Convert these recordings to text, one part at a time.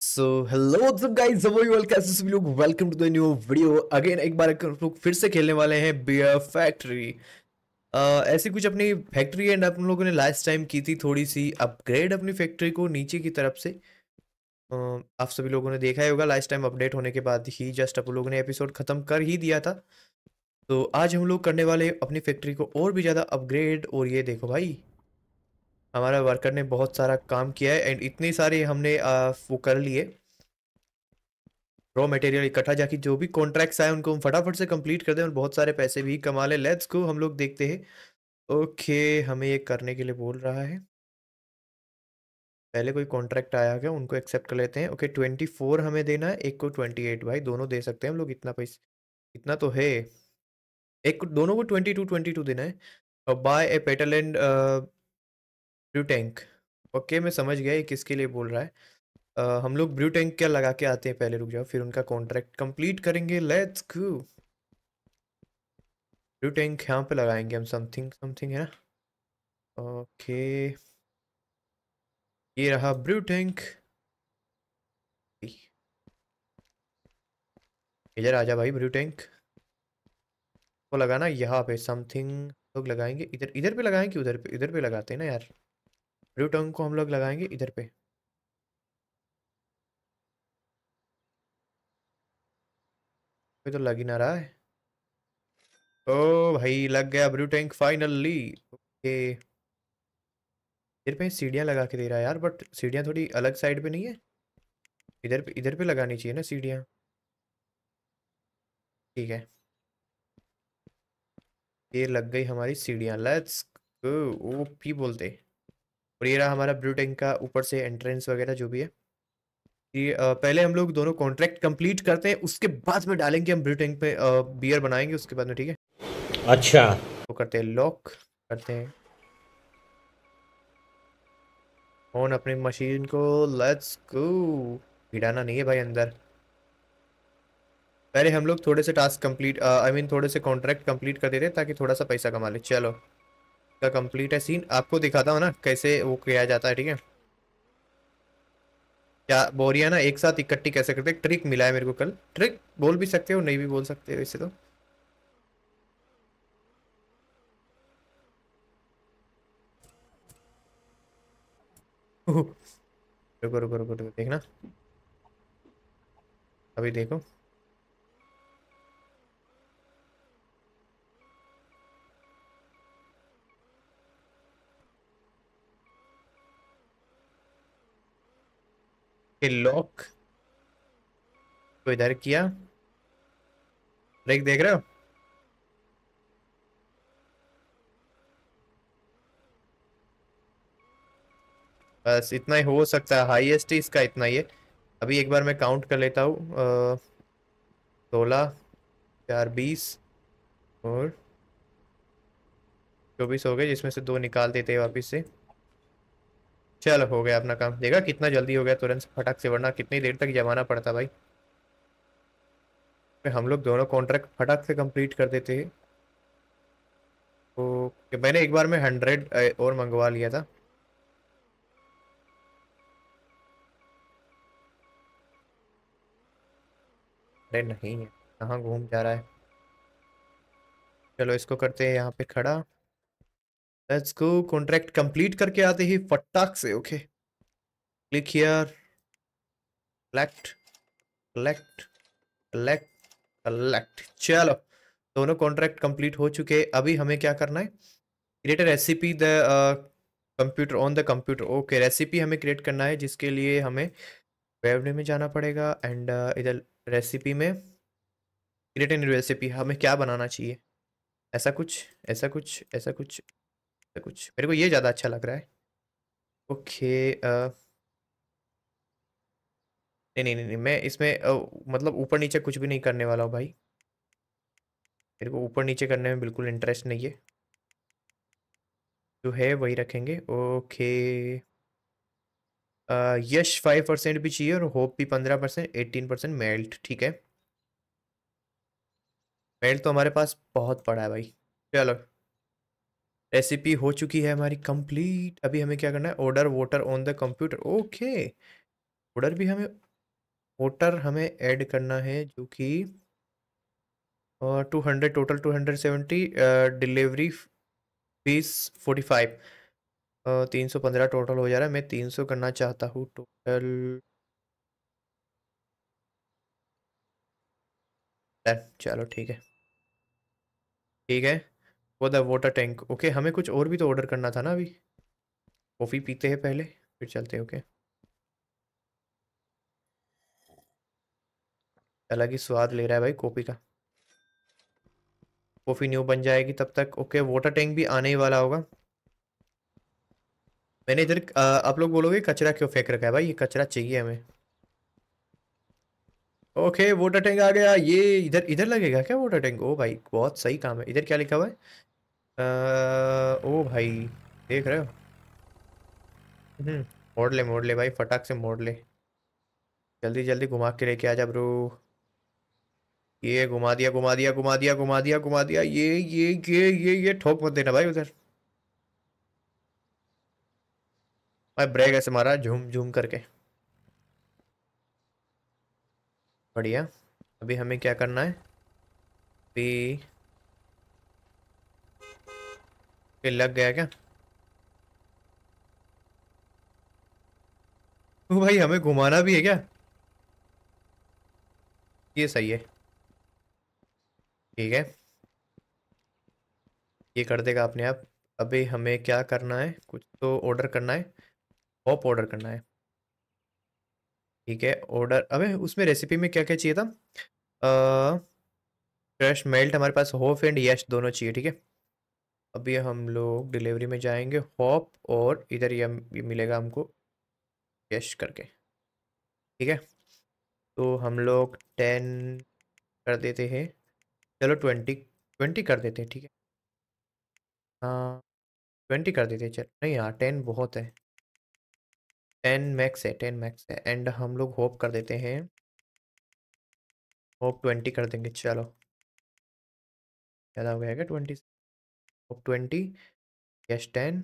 So hello guys सब कैसे सभी लोग? Welcome to the new video again एक बार लोग फिर से खेलने वाले हैं बियर फैक्ट्री ऐसी कुछ अपनी फैक्ट्री एंड अपन लोगों ने लास्ट टाइम की थी थोड़ी सी अपग्रेड अपनी फैक्ट्री को नीचे की तरफ़ से। Uh, आप सभी लोगों ने देखा ही होगा लास्ट टाइम अपडेट होने के बाद ही जस्ट अपन लोगों ने एपिसोड ख़त्म कर ही दिया था। तो आज हम लोग करने वाले अपनी फैक्ट्री को और भी ज़्यादा अपग्रेड और ये देखो भाई। हमारा वर्कर ने बहुत सारा काम किया है एंड इतने सारे हमने आ, वो कर लिए। रॉ मटेरियल इकट्ठा जाके जो भी कॉन्ट्रैक्ट्स आए उनको हम फटाफट से कंप्लीट कर दें और बहुत सारे पैसे भी कमा लें। लेट्स को हम लोग देखते हैं। ओके हमें ये करने के लिए बोल रहा है। पहले कोई कॉन्ट्रैक्ट आया क्या? उनको एक्सेप्ट कर लेते हैं। ओके ट्वेंटी फोर हमें देना है एक को ट्वेंटी एट भाई दोनों दे सकते हैं हम लोग इतना पैसा इतना तो है। एक दोनों को ट्वेंटी टू ट्वेंटी टू देना है by a petal and brew tank. Okay मैं समझ गया ये किसके लिए बोल रहा है। uh, हम लोग ब्रू टैंक क्या लगा के आते हैं पहले रुक जाओ फिर उनका कॉन्ट्रैक्ट कंप्लीट करेंगे लेट्स गो ब्रू टैंक यहाँ पे लगाएँगे हम समथिंग समथिंग है ना? ओके। ये रहा ब्रू टैंक। इधर आजा भाई ब्रू टैंक। वो लगाना यहाँ पे समथिंग लोग लगाएँगे। इधर इधर पे लगाएँगे उधर पे इधर पे लगाते हैं ना यार? ब्लू टंग को हम लोग लगाएँगे इधर पे। तो लग ही ना रहा है। ओ भाई, लग गया ब्लू टैंक फाइनली। ओके। इधर पे सीढ़ियाँ लगा के दे रहा है यार, बट सीढ़ियाँ थोड़ी अलग साइड पे नहीं है? इधर पे इधर पे लगानी चाहिए ना सीढ़ियाँ। ठीक है। ये लग गई हमारी सीढ़ियाँ। लेट्स ओ पी बोलते। और ये रहा हमारा ब्रू टैंक का ऊपर से एंट्रेंस वगैरह जो भी है। ये पहले हम लोग दोनों कॉन्ट्रैक्ट कंप्लीट करते हैं उसके बाद में डालेंगे हम ब्रू टैंक पे बियर बनाएँगे उसके बाद में ठीक है? अच्छा। वो करते हैं लॉक करते हैं। ऑन अपनी मशीन को लेट्स गो गिराना नहीं है भाई अंदर। पहले हम लोग थोड़े से टास्क कंप्लीट आई मीन थोड़े से कॉन्ट्रैक्ट कंप्लीट कर देते ताकि थोड़ा सा पैसा कमा ले। चलो। का कंप्लीट है सीन आपको दिखाता हूँ ना कैसे वो किया जाता है, ठीक है? क्या बोरिया ना एक साथ इकट्ठी कैसे करते ट्रिक मिला है मेरे को कल। ट्रिक बोल भी सकते हो, नहीं भी बोल सकते हो वैसे तो। रुको रुको रुको रुको, देखना। अभी देखो। लॉक तो इधर किया। ब्रेक देख रहे हो? बस इतना ही हो सकता है। हाईएस्ट इसका इतना ही है। अभी एक बार मैं काउंट कर लेता हूँ। सोलह, चार, बीस और चौबीस हो गए, जिसमें से दो निकाल देते हैं वापस से। चलो, हो गया अपना काम। देखा कितना जल्दी हो गया तुरंत फटाक से, वरना कितनी देर तक जमाना पड़ता भाई। हम लोग दोनों कॉन्ट्रैक्ट फटाक से कंप्लीट कर देते हैं। तो मैंने एक बार में हंड्रेड और मंगवा लिया था। अरे नहीं है कहाँ घूम जा रहा है? चलो, इसको करते हैं यहाँ पे खड़ा। लेट्स गो कॉन्ट्रैक्ट कंप्लीट करके आते ही फटाक से okay click here collect collect collect collect चलो दोनों कॉन्ट्रैक्ट कंप्लीट हो चुके अभी हमें क्या करना है? Create recipe the computer on the computer okay recipe हमें क्रिएट करना है जिसके लिए हमें वेबडे में जाना पड़ेगा एंड uh, इधर रेसिपी में क्रिएट एन रेसिपी हमें क्या बनाना चाहिए? ऐसा कुछ ऐसा कुछ ऐसा कुछ। कुछ। मेरे को ये ज़्यादा अच्छा लग रहा है। ओके आ, नहीं नहीं नहीं मैं इसमें आ, मतलब ऊपर नीचे कुछ भी नहीं करने वाला हूँ भाई। मेरे को ऊपर नीचे करने में बिल्कुल इंटरेस्ट नहीं है। जो है वही रखेंगे। ओके। यश फाइव परसेंट भी चाहिए और होप भी पंद्रह परसेंट एटीन परसेंट मेल्ट ठीक है? मेल्ट तो हमारे पास बहुत पड़ा है भाई। चलो। रेसिपी हो चुकी है हमारी कंप्लीट अभी हमें क्या करना है? Order water on the computer okay order भी हमें वोटर हमें ऐड करना है जो कि two hundred total two hundred seventy delivery fees forty five तीन सौ पंद्रह टोटल हो जा रहा है। मैं तीन सौ करना चाहता हूँ टोटल चलो, ठीक है। ठीक है। वो द वाटर टैंक ओके हमें कुछ और भी तो ऑर्डर करना था ना अभी? कॉफ़ी पीते हैं पहले, फिर चलते ओके अलग ही स्वाद ले रहा है भाई कॉफ़ी का। कॉफ़ी न्यू बन जाएगी तब तक ओके वाटर टैंक भी आने ही वाला होगा। मैंने इधर आप लोग बोलोगे कचरा क्यों फेंक रखा है भाई? ये कचरा चाहिए हमें। ओके वाटर टैंक आ गया। ये इधर इधर लगेगा क्या वाटर टैंक ओ भाई, बहुत सही काम है। इधर क्या लिखा हुआ है? ओ भाई, देख रहे हो? हम्म मोड़ ले मोड़ ले भाई, फटाक से मोड़ ले। जल्दी जल्दी घुमा के लेके आ जा ब्रो ये घुमा दिया घुमा दिया घुमा दिया घुमा दिया घुमा दिया। ये ये ये ये ये ठोक मत देना भाई उधर। भाई ब्रेक ऐसे मारा, झूम झूम करके। बढ़िया। अभी हमें क्या करना है? अभी लग गया क्या? तो भाई, हमें घुमाना भी है क्या? ये सही है। ठीक है। ये कर देगा अपने आप। अभी हमें क्या करना है? कुछ तो ऑर्डर करना है। पॉप ऑर्डर करना है। ठीक है ऑर्डर अबे उसमें रेसिपी में क्या क्या चाहिए था? फ्रेश मेल्ट हमारे पास होप एंड यश दोनों चाहिए ठीक है? अभी हम लोग डिलीवरी में जाएँगे होप और इधर ये, मिलेगा हमको यश करके ठीक है? तो हम लोग टेन कर देते हैं चलो ट्वेंटी ट्वेंटी कर देते हैं ठीक है? हाँ ट्वेंटी कर देते हैं चल नहीं यार टेन बहुत है। टेन मैक्स है, टेन मैक्स है, एंड हम लोग होप कर देते हैं। होप ट्वेंटी कर देंगे, चलो। ज़्यादा हो गया क्या twenty? Hope twenty, yes ten,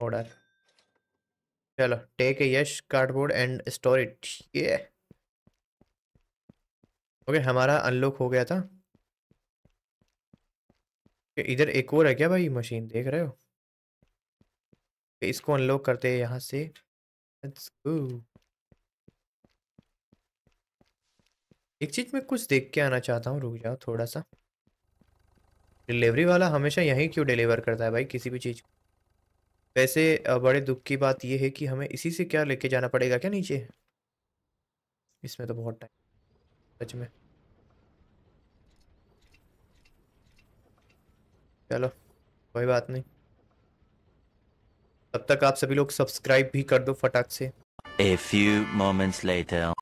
order. चलो, take a yes cardboard and store it, ये। ओके, हमारा अनलॉक हो गया था। इधर एक और है क्या भाई, मशीन देख रहे हो? इसको अनलॉक करते हैं यहाँ से। लेट्स गो एक चीज़ मैं कुछ देख के आना चाहता हूँ, रुक जाओ थोड़ा सा डिलीवरी वाला हमेशा यहीं क्यों डिलीवर करता है भाई किसी भी चीज़ वैसे बड़े दुख की बात यह है कि हमें इसी से क्या लेके जाना पड़ेगा क्या नीचे? इसमें तो बहुत टाइम, सच में। चलो, कोई बात नहीं। तब तक आप सभी लोग सब्सक्राइब भी कर दो फटाक से। A few moments later.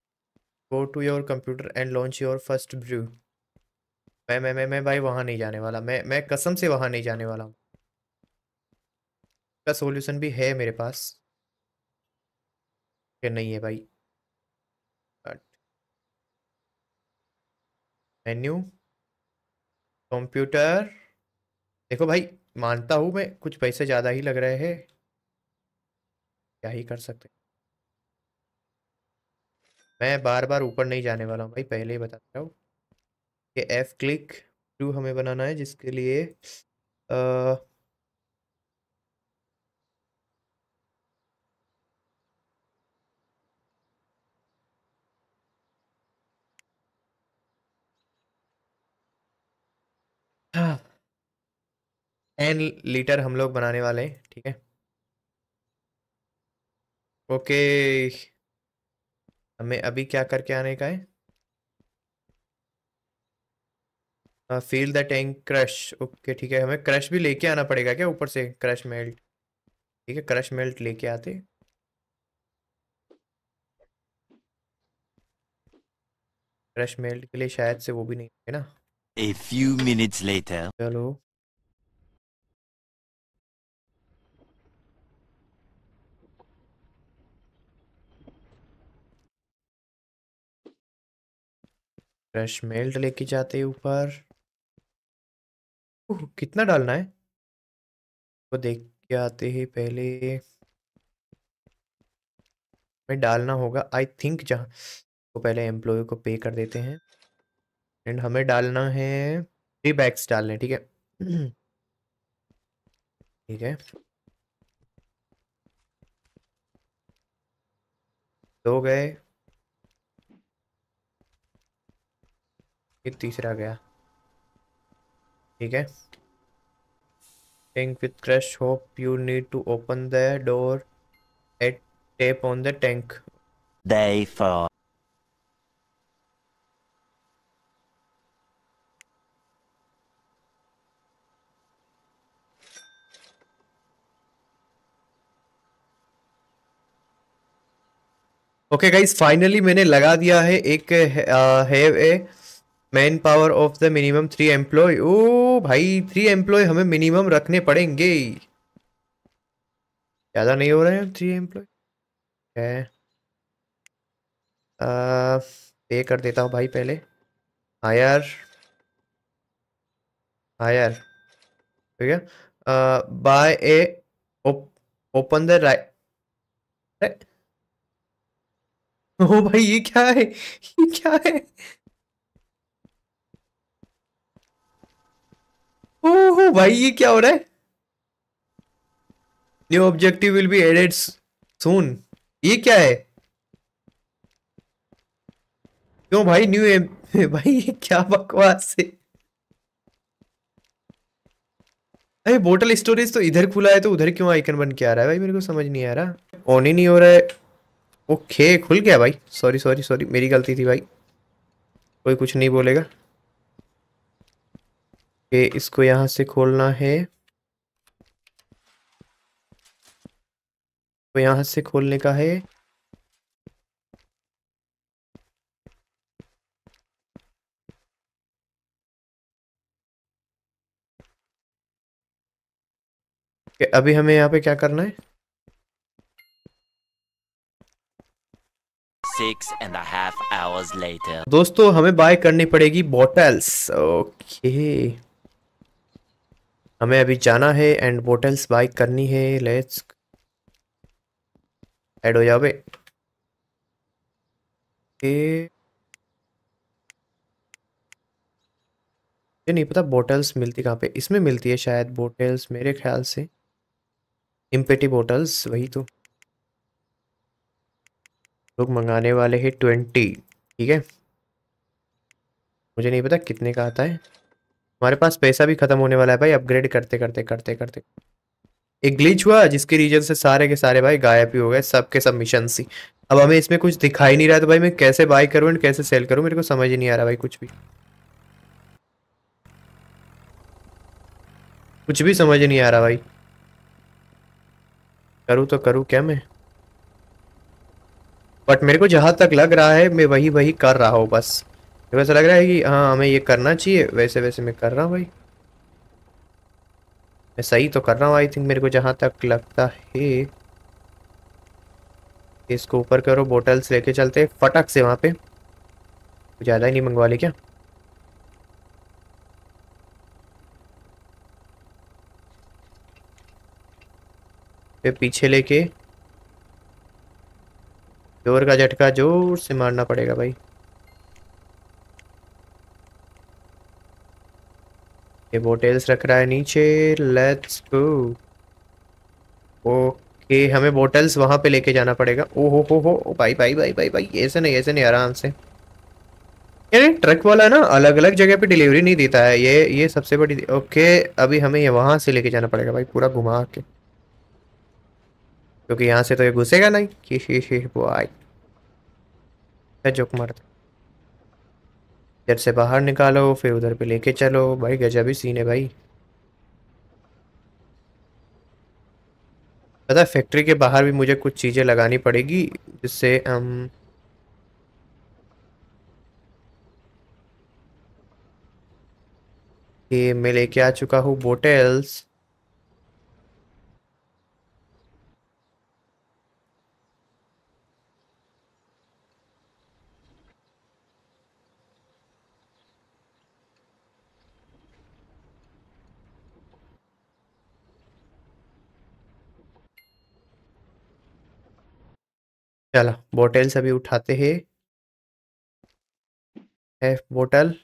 Go to your computer and launch your first brew. मैं मैं मैं मैं भाई वहाँ नहीं जाने वाला। मैं मैं कसम से वहाँ नहीं जाने वाला हूँ। का सॉल्यूशन भी है मेरे पास। कि नहीं है भाई। मेन्यू कंप्यूटर देखो भाई मानता हूँ मैं कुछ पैसे ज़्यादा ही लग रहे हैं। क्या ही कर सकते मैं बार बार ऊपर नहीं जाने वाला हूँ भाई पहले ही बता रहा हूँ कि एफ़ क्लिक टू हमें बनाना है जिसके लिए आ, एन लीटर हम लोग बनाने वाले हैं ठीक है? ओके हमें अभी क्या करके आने का है? Fill the tank crush okay ठीक है। हमें क्रश भी लेके आना पड़ेगा क्या ऊपर से? क्रश मेल्ट ठीक है क्रश मेल्ट लेके आते क्रश मेल्ट के लिए शायद से वो भी नहीं है ना? A few minutes later. चलो। फ्रेश मेल्ट लेके जाते हैं ऊपर। कितना डालना है? वो देख के आते ही पहले। में डालना होगा आई थिंक जहाँ तो पहले एम्प्लॉय को पे कर देते हैं। एंड हमें डालना है थ्री बैग्स डालने ठीक है? ठीक है। दो गए। ये तीसरा गया। ठीक है। Tank with crush hope you need to open the door at tape on the tank okay guys finally मैंने लगा दिया है एक है, आ, है, है man power of the minimum three employ ओ भाई थ्री एम्प्लॉय हमें मिनिमम रखने पड़ेंगे। ज़्यादा नहीं हो रहे हैं थ्री एम्प्लॉय है। पे कर देता हूँ भाई पहले। हायर हायर ठीक है? By a open the right ओ भाई, ये क्या है? ये क्या है? ओह, भाई, ये क्या हो रहा है? New objective will be added soon ये क्या है? क्यों भाई न्यू एम भाई, ये क्या बकवास है? अरे बोटल स्टोरेज तो इधर खुला है तो उधर क्यों आइकन बन के आ रहा है? भाई, मेरे को समझ नहीं आ रहा। ऑन ही नहीं हो रहा है। ओके खुल गया भाई। सॉरी सॉरी सॉरी मेरी गलती थी भाई। कोई कुछ नहीं बोलेगा। कि इसको यहाँ से खोलना है। तो यहाँ से खोलने का है। अभी हमें यहाँ पे क्या करना है? Six and a half hours later. दोस्तों हमें बाय करनी पड़ेगी बॉटल्स ओके हमें अभी जाना है एंड बोटल्स बाय करनी है. लेट्स ऐड हो जाओगे ये नहीं पता बोटल्स मिलती कहाँ पे. इसमें मिलती है शायद बोटल्स मेरे ख्याल से. इम्पेटी बोटल्स वही तो. लोग मंगाने वाले हैं ट्वेंटी ठीक है? मुझे नहीं पता कितने का आता है. हमारे पास पैसा भी खत्म होने वाला है भाई अपग्रेड करते करते करते करते। एक ग्लिच हुआ, जिसके रीजन से सारे के सारे भाई गायब ही हो गए सब के सब मिशन सी। अब हमें इसमें कुछ दिखाई नहीं रहा तो भाई मैं कैसे बाय करूँ एंड कैसे सेल करूँ, मेरे को समझ ही नहीं आ रहा भाई कुछ भी। कुछ भी समझ नहीं आ रहा भाई। करूँ तो करूँ क्या मैं? बट मेरे को जहाँ तक लग रहा है, मैं वही वही कर रहा हूँ, बस। को ऐसा लग रहा है कि हाँ हमें ये करना चाहिए। वैसे वैसे मैं कर रहा हूँ भाई। मैं सही तो कर रहा हूँ आई थिंक मेरे को जहाँ तक लगता है। इसको ऊपर करो बोटल्स लेके चलते फटक से वहाँ पे। ज़्यादा ही नहीं मंगवा ले क्या पीछे लेके। ज़ोर का झटका, ज़ोर से मारना पड़ेगा भाई। ये बोटेल्स रख रहा है नीचे लेट्स गो ओके हमें बोटल्स वहाँ पे लेके जाना पड़ेगा। ओ हो हो हो भाई भाई भाई भाई भाई, ऐसे नहीं ऐसे नहीं, आराम से। यार ट्रक वाला ना अलग अलग जगह पे डिलीवरी नहीं देता है। ये ये सबसे बड़ी ओके अभी हमें ये वहाँ से लेके जाना पड़ेगा भाई, पूरा घुमा के। क्योंकि यहाँ से तो ये घुसेगा नहीं। कि शी शी बॉय जोक मारता इधर से बाहर निकालो, फिर उधर पे लेके चलो। भाई, गजब ही सीन है भाई। पता फैक्ट्री के बाहर भी मुझे कुछ चीज़ें लगानी पड़ेगी, जिससे हम ये मैं लेके आ चुका हूँ बोटल्स चलो बोटल्स अभी उठाते हैं। है, बोतल।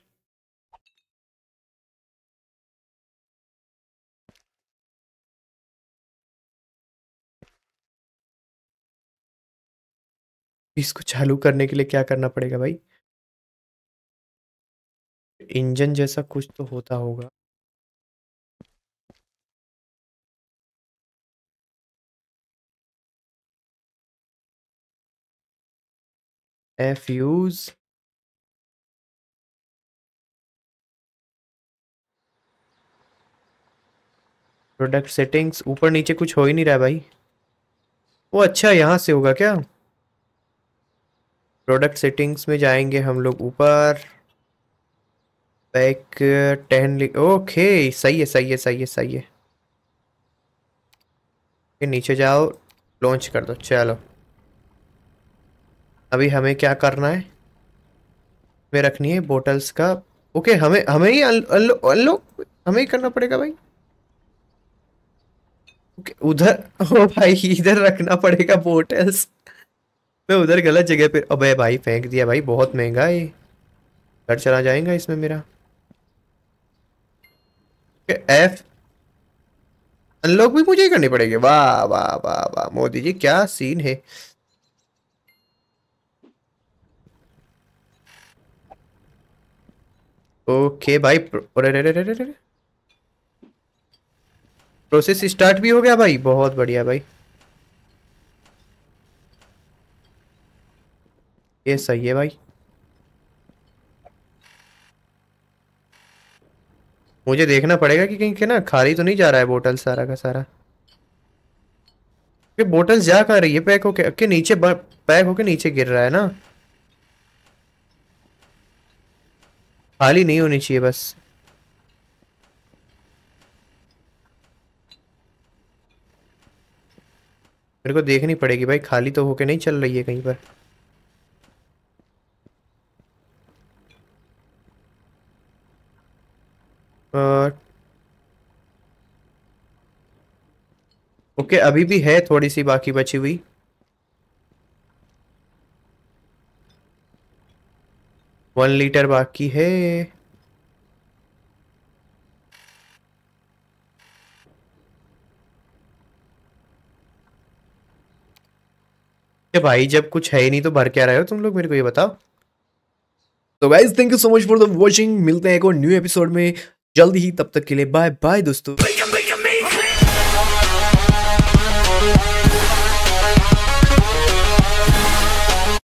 इसको चालू करने के लिए क्या करना पड़ेगा भाई? इंजन जैसा कुछ तो होता होगा। यूज़ प्रोडक्ट सेटिंग्स ऊपर नीचे कुछ हो ही नहीं रहा भाई। वो अच्छा यहाँ से होगा क्या? प्रोडक्ट सेटिंग्स में जाएँगे हम लोग ऊपर। बैक टेन ओके सही है सही है सही है सही है। नीचे जाओ लॉन्च कर दो, चलो। अभी हमें क्या करना है? में रखनी है बोटल्स का। ओके हमें हमें ही अल्लो हमें ही करना पड़ेगा भाई। ओके उधर, ओ भाई, इधर रखना पड़ेगा बोटल्स मैं उधर गलत जगह पे, अबे भाई, फेंक दिया भाई, बहुत महँगा है। घर चला जाएगा इसमें मेरा। एफ़ अनलॉक भी मुझे ही करनी पड़ेगी। वाह वाह वाह वाह, मोदी जी, क्या सीन है। ओके भाई प्रोसेस स्टार्ट भी हो गया भाई, बहुत बढ़िया भाई। ये सही है भाई। मुझे देखना पड़ेगा कि कहीं के ना, खाली तो नहीं जा रहा है बोतल सारा का सारा। ये बोतल जा कर रही है? पैक होके नीचे पैक होके नीचे गिर रहा है ना? खाली नहीं होनी चाहिए बस। मेरे को देखनी पड़ेगी भाई, खाली तो होके नहीं चल रही है कहीं पर। ओके, अभी भी है थोड़ी सी बाकी बची हुई। वन लीटर बाकी है। ये भाई, जब कुछ है ही नहीं तो भर क्या रहे हो तुम लोग मेरे को ये बताओ। तो guys thank you so much for the watching मिलते हैं एक और न्यू एपिसोड में। जल्दी ही, तब तक के लिए बाय बाय दोस्तों।